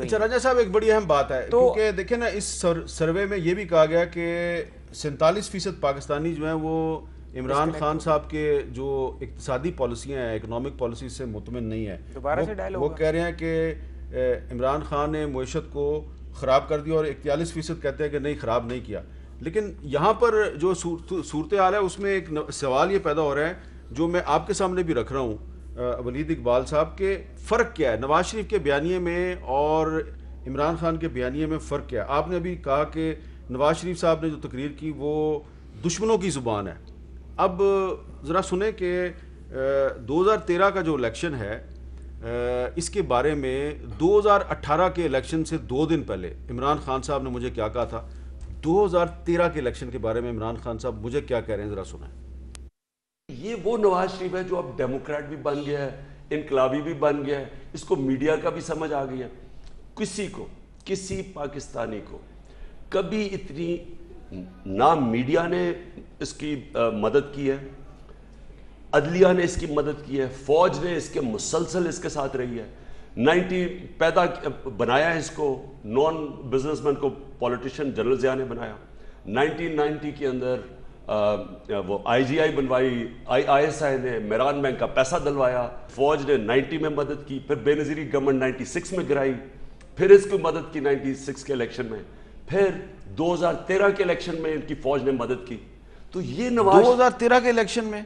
गई। अच्छा राजा साहब एक बड़ी अहम बात है तो क्योंकि देखिए ना इस सर, सर्वे में ये भी कहा गया कि सैंतालीस फ़ीसद पाकिस्तानी जो हैं वो इमरान खान साहब के जो इकतसादी पॉलिसियाँ हैं इकनॉमिक पॉलिसी से मुतमिन नहीं है। दोबारा से वो, वो कह रहे हैं कि इमरान खान ने मीशत को ख़राब कर दिया और इकतालीस फ़ीसद कहते हैं कि नहीं ख़राब नहीं किया। लेकिन यहाँ पर जो सूरत हाल है उसमें एक सवाल ये पैदा हो रहा है जो मैं आपके सामने भी रख रहा हूँ। वलीद इकबाल साहब के फ़र्क क्या है? नवाज़ शरीफ के बयानिए में और इमरान खान के बयानी में फ़र्क क्या है? आपने अभी कहा कि नवाज़ शरीफ साहब ने जो तकरीर की, वो दुश्मनों की ज़ुबान है। अब ज़रा सुने कि 2013 का जो इलेक्शन है इसके बारे में 2018 के इलेक्शन से दो दिन पहले इमरान खान साहब ने मुझे क्या कहा था? 2013 के इलेक्शन के बारे में इमरान खान साहब मुझे क्या कह रहे हैं? ज़रा सुना। ये वो नवाज़ शरीफ है जो अब डेमोक्रेट भी बन गया है इनकलाबी भी बन गया है इसको मीडिया का भी समझ आ गया किसी को किसी पाकिस्तानी को कभी इतनी ना मीडिया ने इसकी आ, मदद की है अदलिया ने इसकी मदद की है फौज ने इसके मुसलसल इसके साथ रही है। 90 पैदा बनाया है इसको नॉन बिजनेसमैन को पॉलिटिशियन जनरल जिया ने बनाया। 1990 के अंदर वो आईजीआई बनवाई आई आईएसआई ने मेरान बैंक का पैसा दिलवाया फौज ने 90 में मदद की फिर बेनजीरी गवर्नमेंट 96 में गिराई फिर इसको मदद की 96 के इलेक्शन में फिर 2013 के इलेक्शन में इनकी फौज ने मदद की। तो ये नवाज़ 2013 के इलेक्शन में?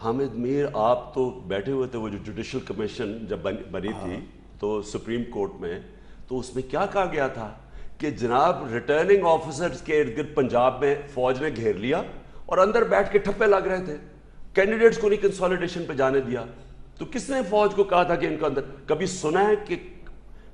हामिद मीर आप तो बैठे हुए थे वो जो जुडिशल कमीशन जब बन, थी हाँ। तो सुप्रीम कोर्ट में तो उसमें क्या कहा गया था? कि जनाब रिटर्निंग ऑफिसर के इर्द गिर्द पंजाब में फौज ने घेर लिया और अंदर बैठ के ठप्पे लग रहे थे। कैंडिडेट्स को नहीं कंसोलिडेशन पे जाने दिया। तो किसने फौज को कहा था कि इनका अंदर? कभी सुना है कि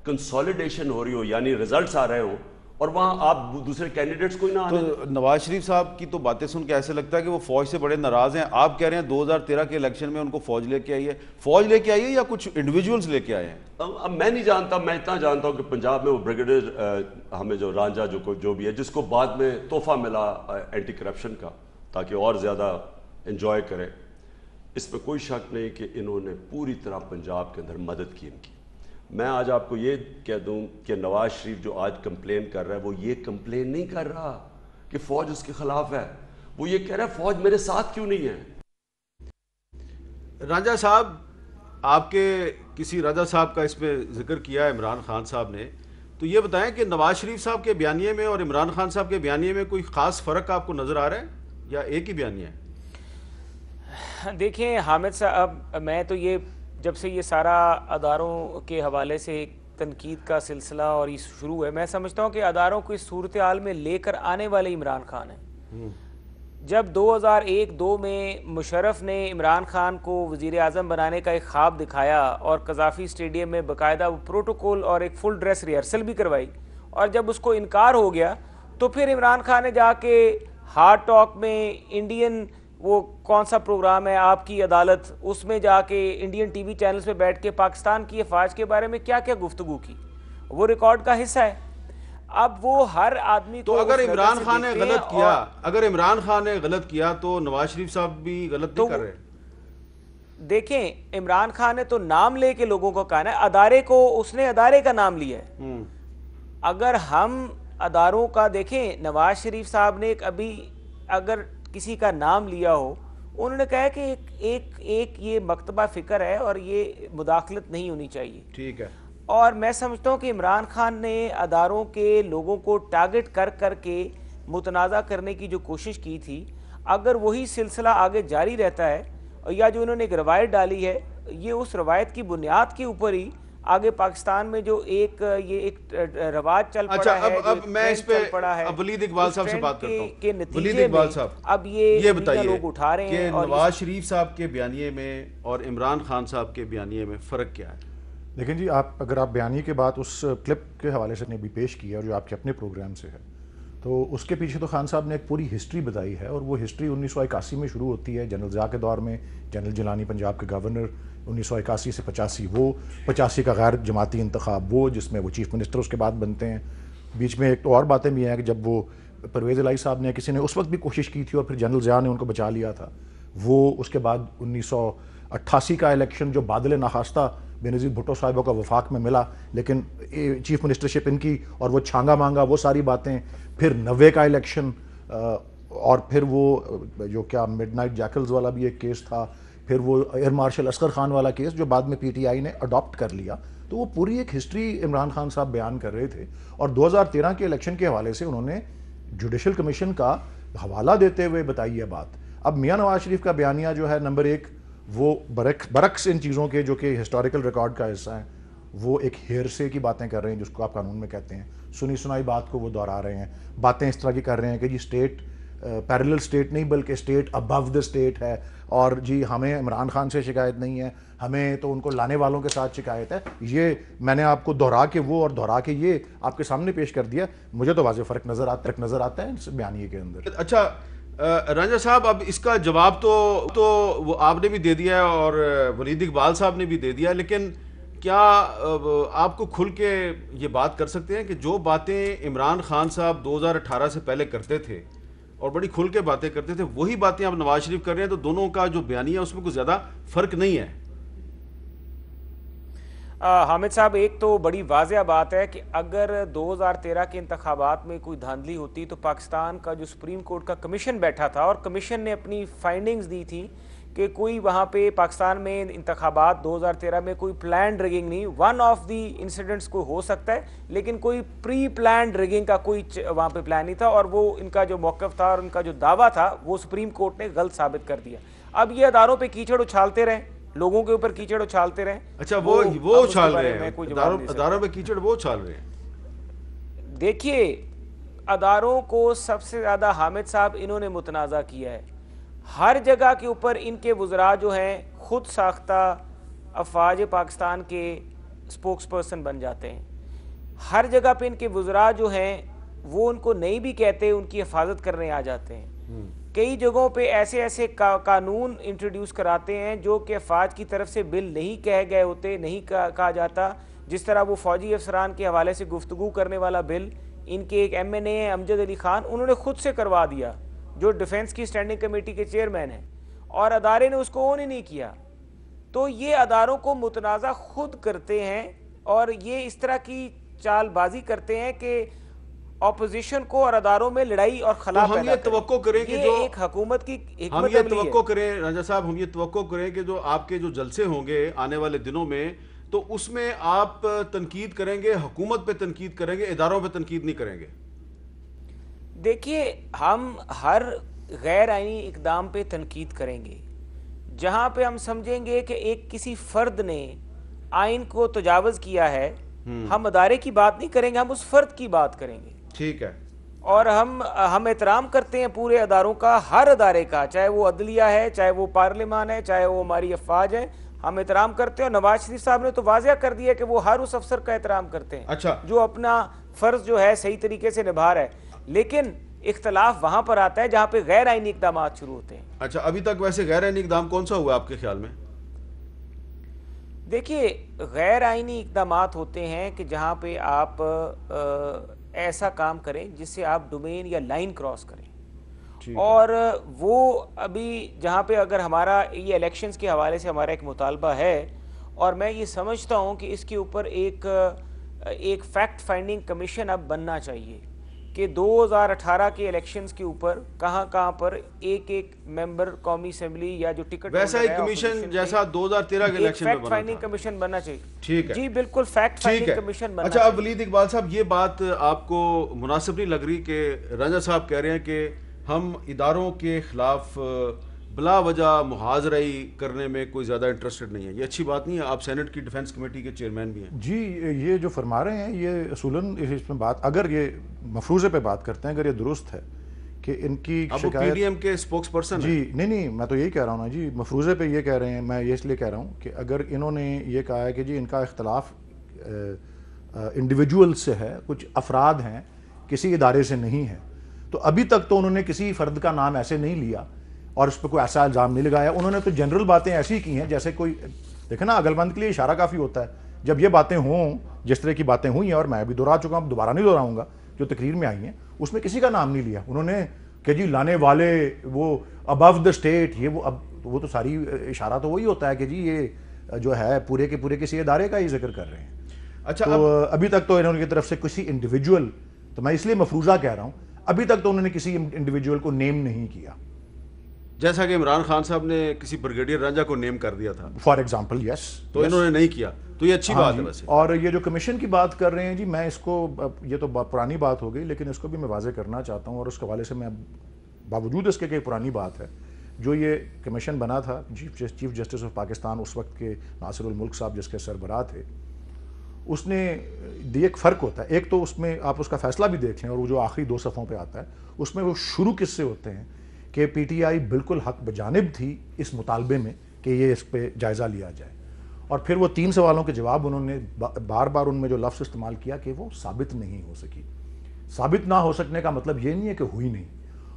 कंसोलिडेशन हो रही हो, यानी रिजल्ट्स आ रहे हो और वहाँ आप दूसरे कैंडिडेट्स को ही ना तो नवाज़ शरीफ साहब की तो बातें सुन के ऐसे लगता है कि वो फौज से बड़े नाराज़ हैं। आप कह रहे हैं 2013 के इलेक्शन में उनको फौज लेके आई है। फौज लेके आई है या कुछ इंडिविजुअल्स लेके आए हैं? अब, अब मैं नहीं जानता मैं इतना जानता हूँ कि पंजाब में वो ब्रिगेडियर हमें जो रांझा जो जो भी है जिसको बाद में तोहफा मिला एंटी करप्शन का ताकि और ज़्यादा इंजॉय करें। इस पर कोई शक नहीं कि इन्होंने पूरी तरह पंजाब के अंदर मदद की इनकी। मैं आज आपको ये कह दूँ कि नवाज़ शरीफ जो आज कंप्लेन कर रहा है वो ये कंप्लेन नहीं कर रहा कि फौज उसके खिलाफ है। वो ये कह रहा है फौज मेरे साथ क्यों नहीं है? राजा साहब आपके किसी राजा साहब का इसमें ज़िक्र किया इमरान खान साहब ने। तो ये बताएँ कि नवाज़ शरीफ साहब के बयानिए में और इमरान खान साहब के बयानिए में कोई ख़ास फ़र्क आपको नज़र आ रहा है या एक ही बयानिया है देखिए हामिद साहब मैं तो ये जब से ये सारा अदारों के हवाले से तनकीद का सिलसिला और ये शुरू है मैं समझता हूँ कि अदारों को इस सूरत हाल में लेकर आने वाले इमरान खान हैं हम्म। जब 2001-2 में मुशरफ ने इमरान खान को वज़ी अजम बनाने का एक ख्वाब दिखाया और कजाफ़ी स्टेडियम में बाकायदा वो प्रोटोकॉल और एक फुल ड्रेस रिहर्सल भी करवाई और जब उसको इनकार हो गया तो फिर इमरान खान ने जाके हार्ड टॉक में इंडियन वो कौन सा प्रोग्राम है आपकी अदालत उसमें जाके इंडियन टीवी चैनल्स पे बैठ के पाकिस्तान की अफवाज के बारे में क्या क्या गुफ्तगु की? वो रिकॉर्ड का हिस्सा है। अब वो हर आदमी तो अगर इमरान खान ने गलत किया अगर इमरान खान ने गलत किया तो नवाज़ शरीफ साहब भी गलत तो कर रहे देखें इमरान खान ने तो नाम लेके लोगों को कहा है अदारे को उसने अदारे का नाम लिया है। हम्म। अगर हम अदारों का देखें नवाज़ शरीफ साहब ने एक अभी अगर किसी का नाम लिया हो उन्होंने कहा कि एक एक एक ये मकतबा फ़िक्र है और ये मुदाखलत नहीं होनी चाहिए। ठीक है। और मैं समझता हूँ कि इमरान खान ने अदारों के लोगों को टारगेट कर कर के मुतनाज़ा करने की जो कोशिश की थी अगर वही सिलसिला आगे जारी रहता है या जो उन्होंने एक रवायत डाली है ये उस रवायत की बुनियाद के ऊपर ही आगे पाकिस्तान में जो एक ये एक रवाज चल अच्छा, पड़ा अब, है अब मैं इस पे पड़ा है अब वलीद इकबाल साहब से बात करता हूँ। के नतीजे इकबाल साहब अब ये ये बताइए लोग उठा रहे हैं नवाज़ शरीफ साहब के बयानिए में और इमरान खान साहब के बयानिए में फ़र्क क्या है? लेकिन जी आप अगर आप बयानी के बाद उस क्लिप के हवाले से ने भी पेश किया और जो आपके अपने प्रोग्राम से है तो उसके पीछे तो खान साहब ने एक पूरी हिस्ट्री बताई है और वो हिस्ट्री उन्नीस सौ इक्यासी में शुरू होती है। जनरल ज़ा के दौर में, जनरल जिलानी पंजाब के गवर्नर, उन्नीस सौ इक्यासी से पचासी वो, पचासी का गैर जमाती इंतखब वो, जिसमें वो चीफ़ मिनिस्टर उसके बाद बनते हैं। बीच में एक तो और बातें भी हैं कि जब वो परवेज़ लाई साहब ने किसी ने उस वक्त भी कोशिश की थी और फिर जनरल ज़िया ने उनको बचा लिया था। वो उसके बाद उन्नीस सौ अट्ठासी का इलेक्शन जो बादल नाखास्ता बेनज़ीर भुट्टो साहिबों का वफाक में मिला, लेकिन चीफ मिनिस्टरशिप इनकी और वो छांगा मांगा, वो सारी बातें फिर नब्बे का इलेक्शन और फिर वो, जो क्या मिडनाइट जैकल्स वाला भी एक केस था, फिर वो एयर मार्शल असगर खान वाला केस जो बाद में पीटीआई ने अडॉप्ट कर लिया तो वो पूरी एक हिस्ट्री इमरान खान साहब बयान कर रहे थे, और 2013 के इलेक्शन के हवाले से उन्होंने जुडिशल कमीशन का हवाला देते हुए बताई है बात। अब मियाँ नवाज़ शरीफ का बयानिया जो है, नंबर एक, वो बरक्स बरक्स इन चीज़ों के, जो कि हिस्टोरिकल रिकॉर्ड का हिस्सा है, वो एक हेयर से की बातें कर रहे हैं, जिसको आप कानून में कहते हैं। सुनी सुनाई बात को वो दोहरा रहे हैं। बातें इस तरह की कर रहे हैं कि जी स्टेट पैरेलल स्टेट नहीं, बल्कि स्टेट अबव द स्टेट है। और जी, हमें इमरान खान से शिकायत नहीं है, हमें तो उनको लाने वालों के साथ शिकायत है। ये मैंने आपको दोहरा के वो और दोहरा के ये आपके सामने पेश कर दिया। मुझे तो वाजे फ़र्क नज़र आता नज़र आता है इस बयानी के अंदर। अच्छा राजा साहब, अब इसका जवाब तो तो वो आपने भी दे दिया है और वलीद इकबाल साहब ने भी दे दिया लेकिन क्या आपको खुल के ये बात कर सकते हैं कि जो बातें इमरान खान साहब 2018 से पहले करते थे और बड़ी खुल के बातें करते थे, वही बातें आप नवाज़ शरीफ कर रहे हैं तो दोनों का जो बयानी है, उसमें कुछ ज़्यादा फ़र्क नहीं है। हामिद साहब, एक तो बड़ी वाजिया बात है कि अगर 2013 के इंतबात में कोई धांधली होती तो पाकिस्तान का जो सुप्रीम कोर्ट का कमीशन बैठा था और कमीशन ने अपनी फाइंडिंग्स दी थी कि कोई वहाँ पे पाकिस्तान में इंतबात 2013 में कोई प्लान रिगिंग नहीं वन ऑफ़ दी इंसिडेंट्स को हो सकता है लेकिन कोई प्री प्लान रिगिंग का कोई वहाँ पे प्लान नहीं था और वो इनका जो मौक़ था और उनका जो दावा था वो सुप्रीम कोर्ट ने गलत साबित कर दिया। अब ये अदारों पर कीचड़ उछालते रहे लोगों के ऊपर कीचड़ उछालते रहे। अच्छा वो वो उछाल रहे हैं। अदारों में कीचड़ वो उछाल रहे हैं। देखिए अदारों को सबसे ज़्यादा हामिद साहब इन्होंने मुतनाज़ा किया है। हर जगह के ऊपर इनके वज़रा जो हैं खुद साख्ता अफवाज पाकिस्तान के स्पोक्स पर्सन बन जाते हैं। हर जगह पे इनके वज़रा जो हैं वो उनको नहीं भी कहते उनकी हिफाजत करने आ जाते हैं। हम्म। कई जगहों पे ऐसे ऐसे का, कानून इंट्रोड्यूस कराते हैं जो कि अफवाज की तरफ़ से बिल नहीं कहे गए होते नहीं कहा जाता। जिस तरह वो फौजी अफसरान के हवाले से गुफ्तु करने वाला बिल इनके एक M N A Amjad Ali Khan उन्होंने खुद से करवा दिया। जो डिफेंस की स्टैंडिंग कमेटी के चेयरमैन हैं और अदारे ने उसको ऑन ही नहीं किया। तो ये अदारों को मुतनाज़ा खुद करते हैं और ये इस तरह की चालबाजी करते हैं कि ऑपोजिशन को और अदारों में लड़ाई और खिलाफ तो हम ये तो करें कि जो एक हुकूमत की हम ये तो करें राजा साहब हम ये तो करें कि जो आपके जो जलसे होंगे आने वाले दिनों में तो उसमें आप तनकीद करेंगे हुकूमत पे तनकीद करेंगे इदारों पे तनकीद नहीं करेंगे। देखिए हम हर गैर आइनी इकदाम पे तनकीद करेंगे जहाँ पे हम समझेंगे कि एक किसी फ़र्द ने आइन को तजावज़ किया है। हम्म। हम अदारे की बात नहीं करेंगे हम उस फ़र्द की बात करेंगे। ठीक है। और हम हम एहतराम करते हैं पूरे अदारों का हर अदारे का चाहे वो अदलिया है चाहे वो पार्लियामान है चाहे वो हमारी अफवाज है हम एहतराम करते हैं। और नवाज़ शरीफ साहब ने तो वाजिया कर दिया कि वो हर उस अफसर का एहतराम करते हैं। अच्छा। जो अपना फ़र्ज़ जो है सही तरीके से निभा रहा है। लेकिन इख्तलाफ वहाँ पर आता है जहाँ पे गैर आइनी इकदाम शुरू होते हैं। अच्छा अभी तक वैसे गैर आइनी इकदाम कौन सा हुआ आपके ख्याल में? देखिए गैर आइनी इकदाम होते हैं कि जहाँ पे आप आ, ऐसा काम करें जिससे आप डोमेन या लाइन क्रॉस करें। और वो अभी जहाँ पे अगर हमारा ये इलेक्शंस के हवाले से हमारा एक मुतालबा है और मैं ये समझता हूँ कि इसके ऊपर एक एक फैक्ट फाइंडिंग कमीशन अब बनना चाहिए। कि 2018 के इलेक्शंस के ऊपर कहाँ कहाँ पर एक एक मेंबर कौमी असेंबली या जो टिकट वैसा ही कमीशन जैसा 2013 के इलेक्शन फैक्ट फाइंडिंग कमीशन बनना चाहिए। ठीक है। जी बिल्कुल फैक्ट फाइंडिंग कमीशन बनना अच्छा अब वलीद इकबाल साहब ये बात आपको मुनासिब नहीं लग रही कि रंजा साहब कह रहे हैं कि हम इदारों के खिलाफ बिला वजह मुहाजराई करने में कोई ज़्यादा इंटरेस्टेड नहीं है। ये अच्छी बात नहीं है आप सेनेट की डिफेंस कमेटी के चेयरमैन भी हैं। जी ये जो फरमा रहे हैं ये असूलन इसमें बात अगर ये मफरूज़े पे बात करते हैं अगर ये दुरुस्त है कि इनकी शिकायत के स्पोक्स पर्सन जी नहीं नहीं मैं तो यही कह रहा हूँ ना जी मफरूज़े पे ये कह रहे हैं मैं ये इसलिए कह रहा हूँ कि अगर इन्होंने ये कहा है कि जी इनका इख्तलाफ इंडिविजुअल से है कुछ अफराद हैं किसी इदारे से नहीं है तो अभी तक तो उन्होंने किसी फ़र्द का नाम ऐसे नहीं लिया। और उस पर कोई ऐसा इल्ज़ाम नहीं लगाया। उन्होंने तो जनरल बातें ऐसी की हैं जैसे कोई देखे ना अगलबंद के लिए इशारा काफ़ी होता है। जब ये बातें हों जिस तरह की बातें हुई हैं और मैं भी दोहरा चुका हूँ दोबारा नहीं दोहराऊँगा जो तकरीर में आई हैं उसमें किसी का नाम नहीं लिया। उन्होंने कि जी लाने वाले वो अबव द स्टेट ये वो अब वो तो सारी इशारा तो वही होता है कि जी ये जो है पूरे के पूरे किसी इदारे का ही ज़िक्र कर रहे हैं। अच्छा तो अब अभी तक तो इन्होंने की तरफ़ से किसी इंडिविजुअल तो मैं इसलिए मफरूजा कह रहा हूँ अभी तक तो उन्होंने किसी इंडिविजुअल को नेम नहीं किया। जैसा कि इमरान खान साहब ने किसी ब्रिगेडियर रांझा को नेम कर दिया था। फॉर एग्ज़ाम्पल यस तो yes. इन्होंने नहीं किया। तो ये अच्छी हाँ बात है वैसे। और ये जो कमीशन की बात कर रहे हैं जी मैं इसको ये तो पुरानी बात हो गई लेकिन इसको भी मैं वाजे करना चाहता हूँ और उसके हवाले से मैं बावजूद इसके कई पुरानी बात है। जो ये कमीशन बना था chief chief justice of Pakistan उस वक्त के नासिरुल मुल्क साहब जिसके सरबराह थे उसने एक फ़र्क होता है। एक तो उसमें आप उसका फैसला भी देख लें और वो जो आखिरी दो सफ़ों पर आता है उसमें वो शुरू किससे होते हैं? कि पीटीआई बिल्कुल हक बजानिब थी इस मुतालबे में कि ये इस पर जायज़ा लिया जाए। और फिर वो तीन सवालों के जवाब उन्होंने बार बार उनमें जो लफ्ज़ इस्तेमाल किया कि वो साबित नहीं हो सकी। साबित ना हो सकने का मतलब ये नहीं है कि हुई नहीं।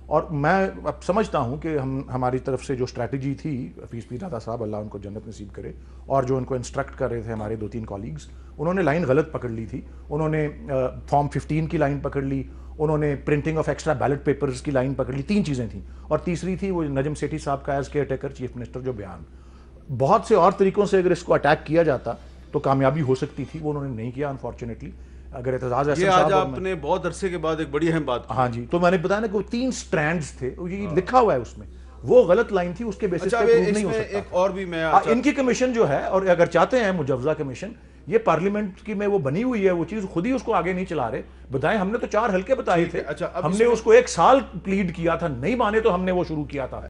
और मैं अब समझता हूँ कि हम, हमारी तरफ़ से जो स्ट्रैटेजी थी हफीज़ पी दादा साहब, अल्लाह उनको जन्नत नसीब करे, और जो उनको इंस्ट्रक्ट कर रहे थे हमारे दो तीन कॉलीग्स उन्होंने लाइन गलत पकड़ ली थी। उन्होंने फॉर्म 15 की लाइन पकड़ ली उन्होंने printing of extra ballot papers की लाइन पकड़ ली। तीन चीज़ें थी। और तीसरी थी वो नजम सेठी साहब का as caretaker chief minister जो बयान। बहुत से और तरीकों से अगर इसको अटैक किया जाता तो कामयाबी हो सकती थी वो उन्होंने नहीं किया अनफॉर्चुनेटली अगर एतजाज ये आज आपने बहुत अरसे के बाद एक बड़ी अहम बात हाँ जी तो मैंने बताया ना कि वो तीन स्ट्रैंड्स थे ये लिखा हुआ है उसमें। वो गलत लाइन थी उसके बेसिस अच्छा पे नहीं हो सकता। एक और भी मैं हाँ, अच्छा- इनकी कमीशन जो है और अगर चाहते हैं मुजवजा कमीशन ये पार्लियामेंट की में वो बनी हुई है वो चीज़ खुद ही उसको आगे नहीं चला रहे। बताएँ हमने तो चार हल्के बताए थे। अच्छा, हमने उसको एक साल प्लीड किया था नहीं माने तो हमने वो शुरू किया था।